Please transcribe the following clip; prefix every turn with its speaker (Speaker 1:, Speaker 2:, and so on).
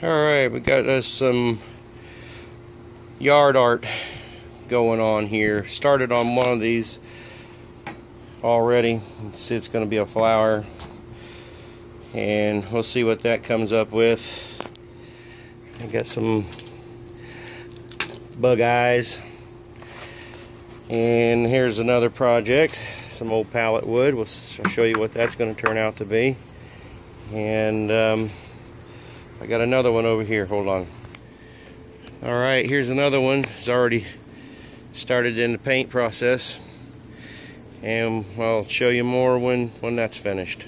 Speaker 1: Alright, we got us some yard art going on here. Started on one of these already. See it's going to be a flower. And we'll see what that comes up with. I got some bug eyes. And here's another project. Some old pallet wood. We'll show you what that's going to turn out to be. And um, I got another one over here. Hold on. All right, here's another one. It's already started in the paint process. And I'll show you more when, when that's finished.